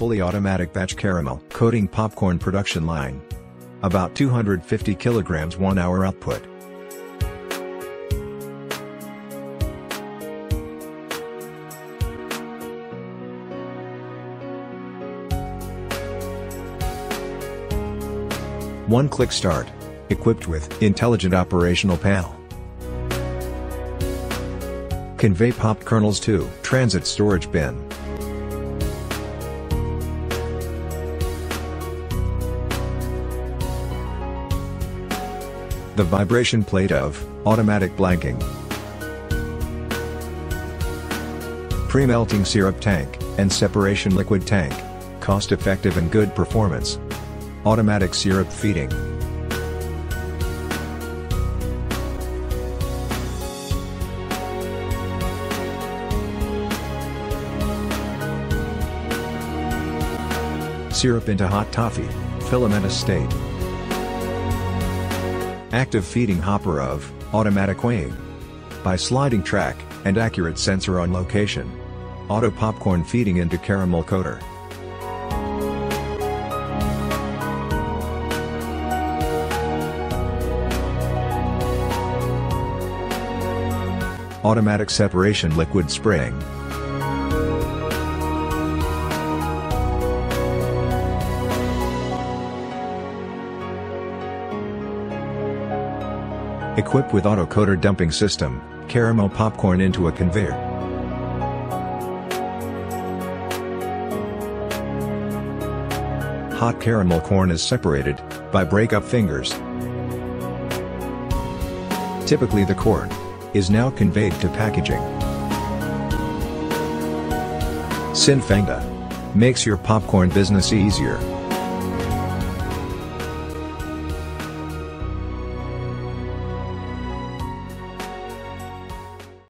fully automatic batch caramel coating popcorn production line. About 250 kilograms 1 hour output. One-click start. Equipped with intelligent operational panel. Convey popped kernels to transit storage bin. The vibration plate of automatic blanking. Pre-melting syrup tank and separation liquid tank. Cost-effective and good performance. Automatic syrup feeding. Syrup into hot toffee, filamentous state. Active feeding hopper of automatic weighing by sliding track and accurate sensor on location. Auto popcorn feeding into caramel coater. Automatic separation liquid spraying. Equipped with autocoater dumping system, caramel popcorn into a conveyor. Hot caramel corn is separated by break-up fingers. Typically the corn is now conveyed to packaging. Sinfangda makes your popcorn business easier.